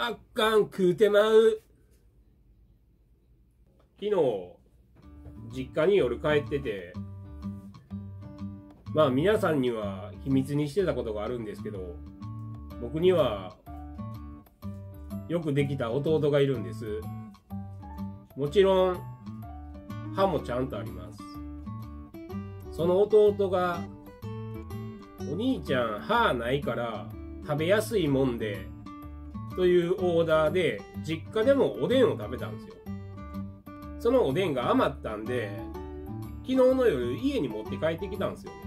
あっかん食うてまう。昨日実家に夜帰っててまあ皆さんには秘密にしてたことがあるんですけど僕にはよくできた弟がいるんです。もちろん歯もちゃんとあります。その弟がお兄ちゃん歯ないから食べやすいもんでというオーダーで実家でもおでんを食べたんですよ。そのおでんが余ったんで昨日の夜家に持って帰ってきたんですよ。ね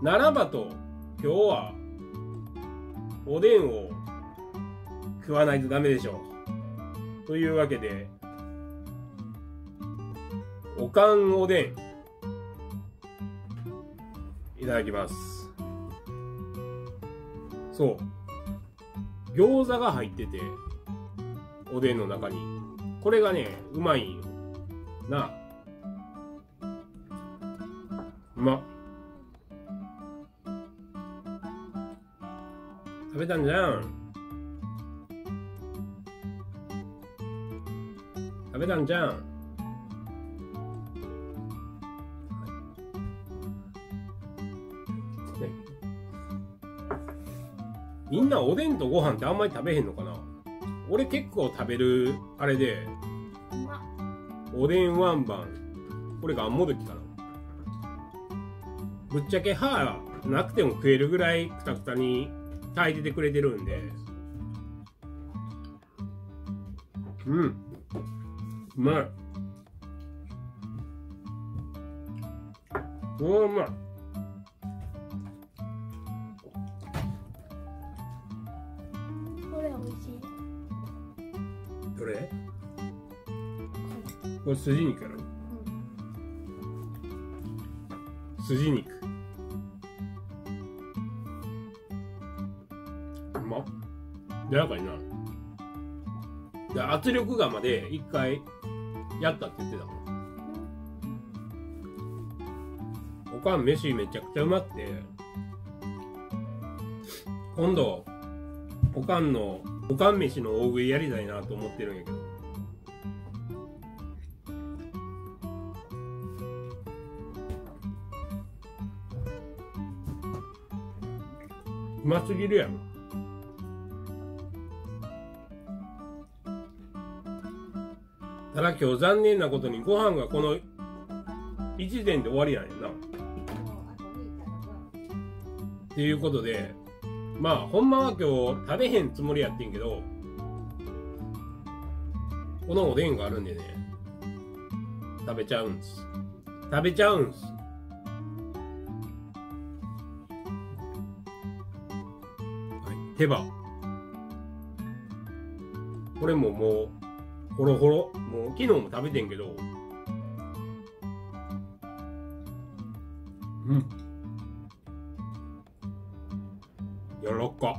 ならばと今日はおでんを食わないとダメでしょう。というわけでおかんおでんいただきます。そう。餃子が入ってておでんの中に。これがねうまいよ。なうま食べたんじゃん。食べたんじゃん。みんなおでんとご飯ってあんまり食べへんのかな？俺結構食べるあれでおでんワンバン。これがあんもどきかな。ぶっちゃけ歯なくても食えるぐらいくたくたに炊いててくれてるんで。うん。うまい。おうま。いこれ美味しい。どれ？これ筋肉やろ？筋肉。うま？っ柔らかいな。で圧力釜で一回やったって言ってたもん。おかん飯めちゃくちゃうまくて。今度おかんのおかん飯の大食いやりたいなと思ってるんやけど。うますぎるやんただ今日残念なことにご飯がこの1時点で終わりなんやな。っていうことでまあほんまは今日食べへんつもりやってんけどこのおでんがあるんでね食べちゃうんす。食べちゃうんす。はい手羽。これももうほろほろ。もう昨日も食べてんけど。うん。やらか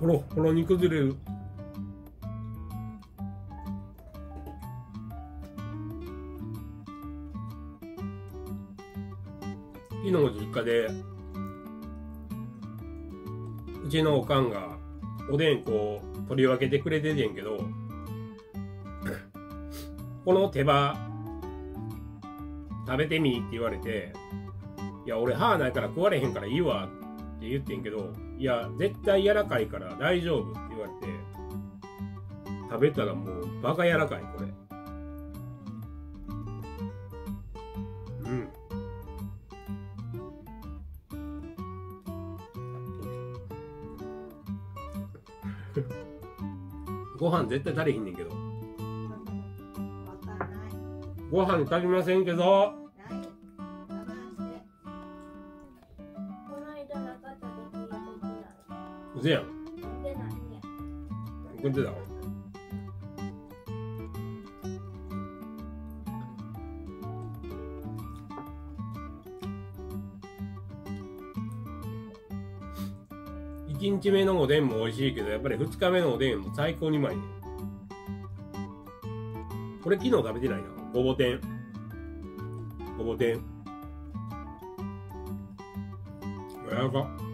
ほろほろに崩れる昨日実家でうちのおかんがおでんこう取り分けてくれててんけどこの手羽食べてみって言われて、いや、俺歯ないから食われへんからいいわって言ってんけど、いや、絶対柔らかいから大丈夫って言われて、食べたらもうバカ柔らかい、これ。うん。ご飯絶対足りひんねんけど。ご飯足りませんけど、うせやん。ない。言ってないね。送ってたわ1日目のおでんも美味しいけどやっぱり2日目のおでんも最高にうまいねこれ昨日食べてないなごぼ天ごぼ天柔ら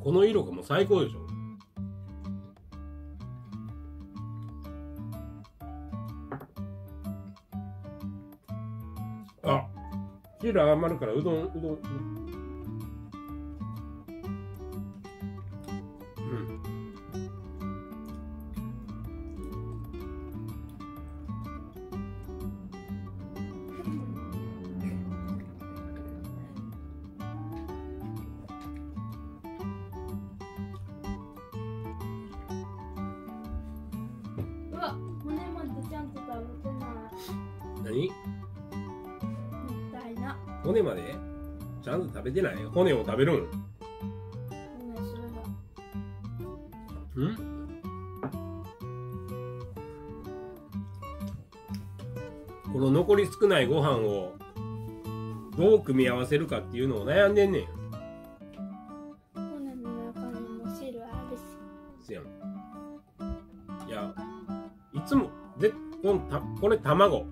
この色がもう最高でしょ。あ汁余るからうどんうどんうん。ったいな。骨まで？ちゃんと食べてない？骨を食べるん？骨それがん？この残り少ないご飯をどう組み合わせるかっていうのを悩んでんねん。骨の中にも汁あるし。せやん。いやいつもでこのたこれ卵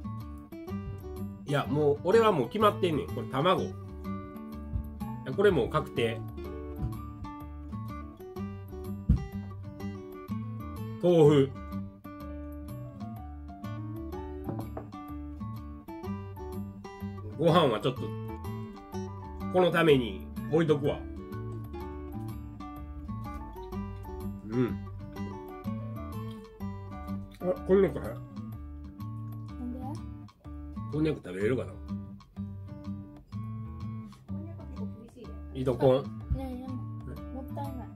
いやもう俺はもう決まってんねん。これ卵。いやこれもう確定。豆腐。ご飯はちょっとこのために置いとくわ。うん。あこんなんでこんにゃく食べれるかな？こんにゃく結構厳しいね。いとこん。ねえでももったいない。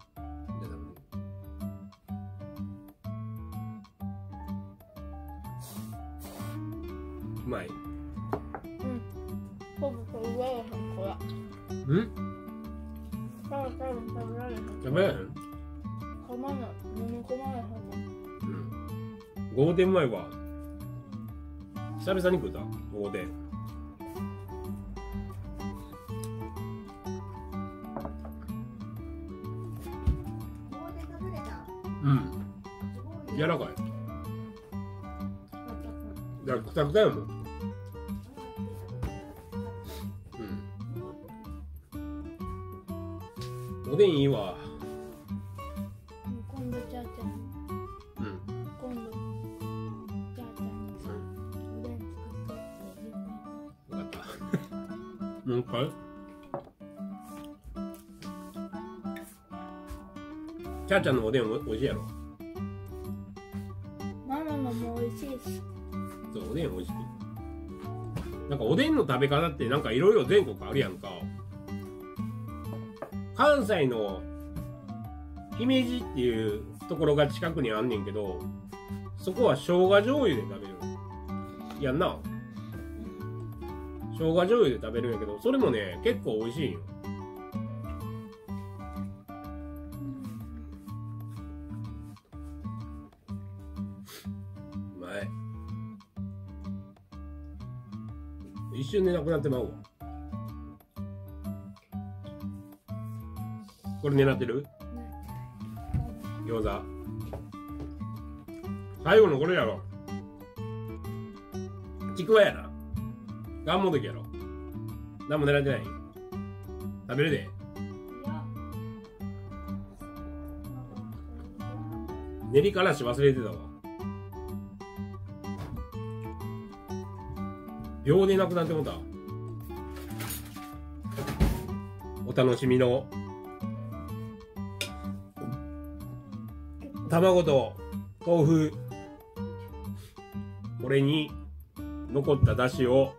う。まい。ほぼ食べられへんこれ。うん？多分多分食べられへん。食べれへん？かまない。飲み込まれへんうん。ゴーテンうまいわ。久々に食うたうん。柔らかい。だからくたくたやもん。うん。おでんいいわ。ちゃーちゃんのおでんおおいしいやろ。ママのも美味しいし。そうおでん美味しい。なんかおでんの食べ方ってなんかいろいろ全国あるやんか。関西の姫路っていうところが近くにあんねんけどそこは生姜醤油で食べる。やんな。生姜醤油で食べるんやけどそれもね結構美味しいんよい。一瞬でなくなってまうわ。これ狙ってる？餃子。最後のこれやろ。ちくわやな。がんもどきやろ。何も狙ってない。食べるで。練りからし忘れてたわ秒でなくなってもうた。お楽しみの。卵と豆腐。これに残っただしを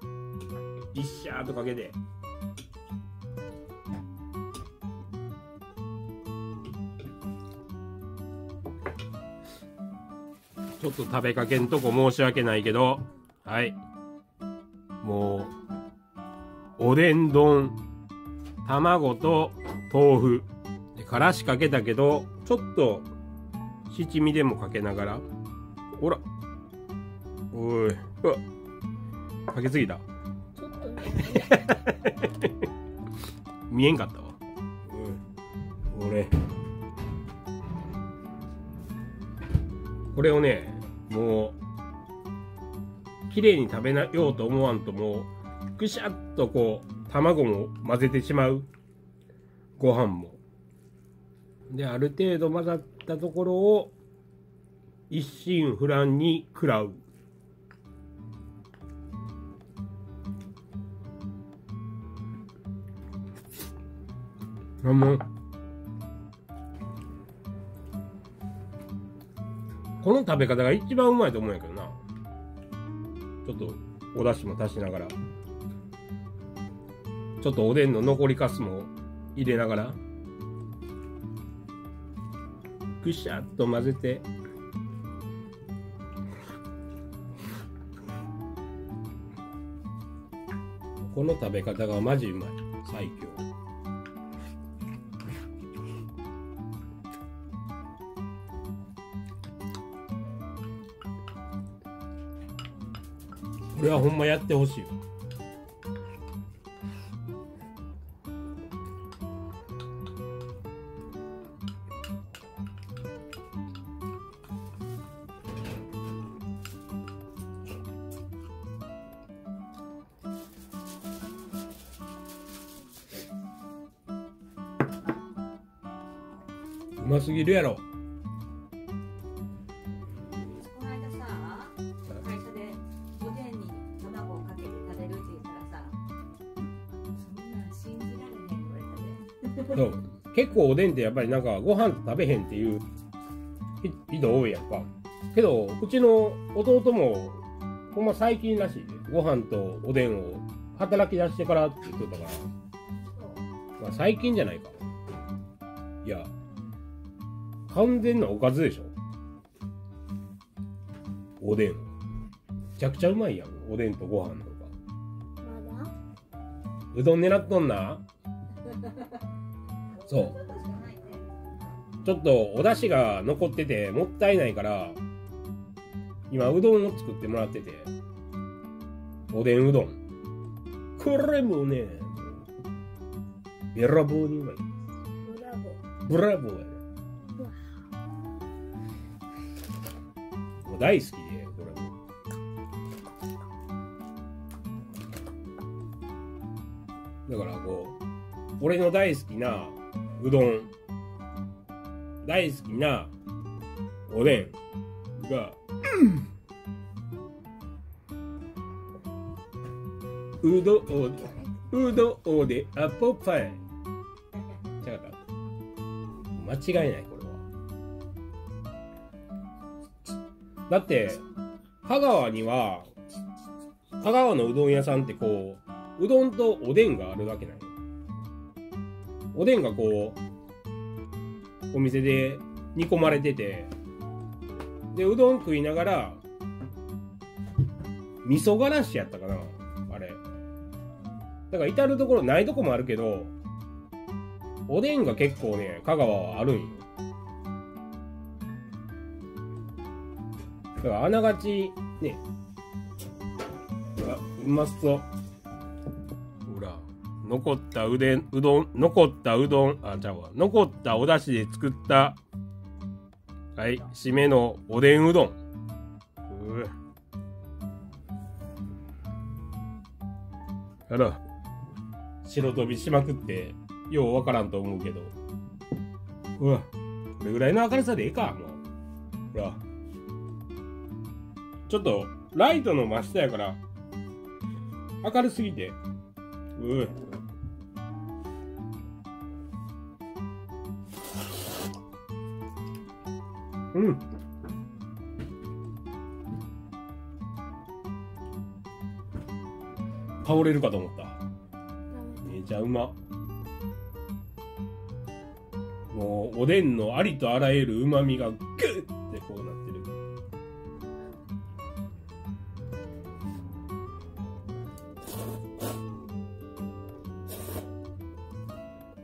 ビッシャーとかけて。ちょっと食べかけんとこ申し訳ないけど。はい。もうおでん丼卵と豆腐。でからしかけたけどちょっと七味でもかけながら。ほら。おい。うわ。かけすぎた。見えんかったわ。おい。俺。これをねもう綺麗に食べなようと思わんともうぐしゃっとこう卵も混ぜてしまう。ご飯も。である程度混ざったところを一心不乱に食らう。あも。うこの食べ方が一番うまいと思うんやけどちょっとお出汁も足しながら。ちょっとおでんの残りかすも入れながら。ぐしゃっと混ぜて。この食べ方がマジうまい。最強。これはほんまやってほしいうますぎるやろ。そう。結構おでんってやっぱりなんかご飯食べへんっていうひ人多いやんか。けどうちの弟もほんま最近らしいで。ご飯とおでんを働き出してからって言ってたから、まあ、最近じゃないか。いや完全なおかずでしょ。おでん。めちゃくちゃうまいやん。おでんとご飯とか。まだ？うどん狙っとんな そう。ちょっとお出汁が残っててもったいないから今うどんを作ってもらってて。おでんうどん。これもねべらぼうにうまい。ブラボー。ブラボーやね。もう大好きでこれも。だからこう俺の大好きなうどん。大好きなおでんが、うどおでうどおでアポパイ。違うか。間違いないこれは。だって香川には香川のうどん屋さんってこううどんとおでんがあるわけない。おでんがこうお店で煮込まれててでうどん食いながら味噌がらしやったかなあれ。だから至る所ないとこもあるけどおでんが結構ね香川はあるんよ。だからあながちね。うまそう。残ったうでんうどん残ったうどんあちゃうわ残ったお出汁で作ったはい締めのおでんうどん。うあら白飛びしまくってようわからんと思うけど。うわこれぐらいの明るさでええかもう。ほら。ちょっとライトの真下やから明るすぎて。うううん。倒れるかと思った。めちゃうま。もうおでんのありとあらゆるうまみがグッてこうなってる。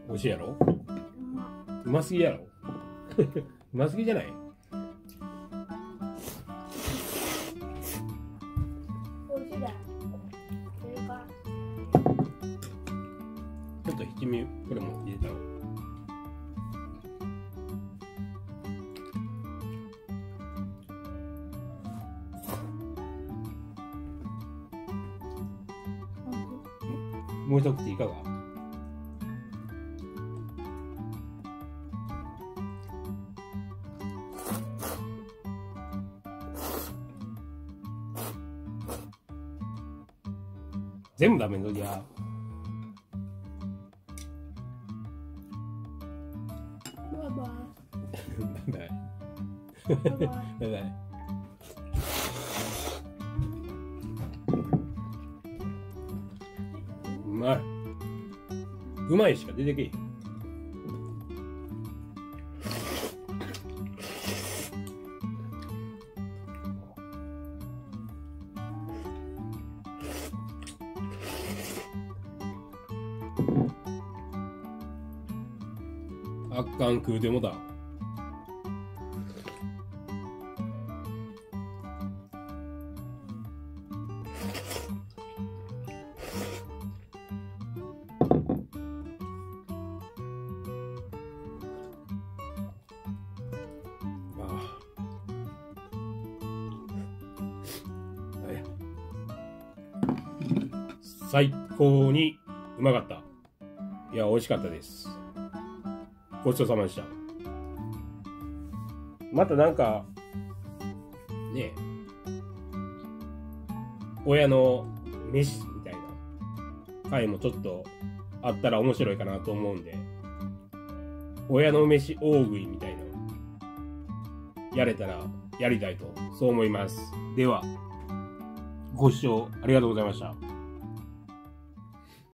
美味しいやろ？うますぎやろ？うますぎじゃない？きこれも入れたらもう一口いかが？全部ダメ？ぞじゃあ。バイバイバイバイ。うまい。うまいしか出てけえへん。あっかん食うてもだ。最高にうまかった。いや、美味しかったです。ごちそうさまでした。またなんか、ね、親の飯みたいな回もちょっとあったら面白いかなと思うんで、親の飯大食いみたいなやれたらやりたいと、そう思います。では、ご視聴ありがとうございました。